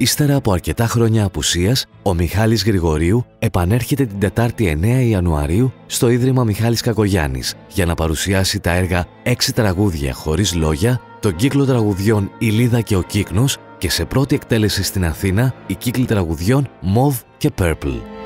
Ύστερα από αρκετά χρόνια απουσίας, ο Μιχάλης Γρηγορίου επανέρχεται την Τετάρτη 9 Ιανουαρίου στο Ίδρυμα Μιχάλης Κακογιάννης για να παρουσιάσει τα έργα «Έξι τραγούδια χωρίς λόγια», τον κύκλο τραγουδιών «Η Λίδα και ο Κύκνος» και σε πρώτη εκτέλεση στην Αθήνα η κύκλη τραγουδιών «Mauve και Purple».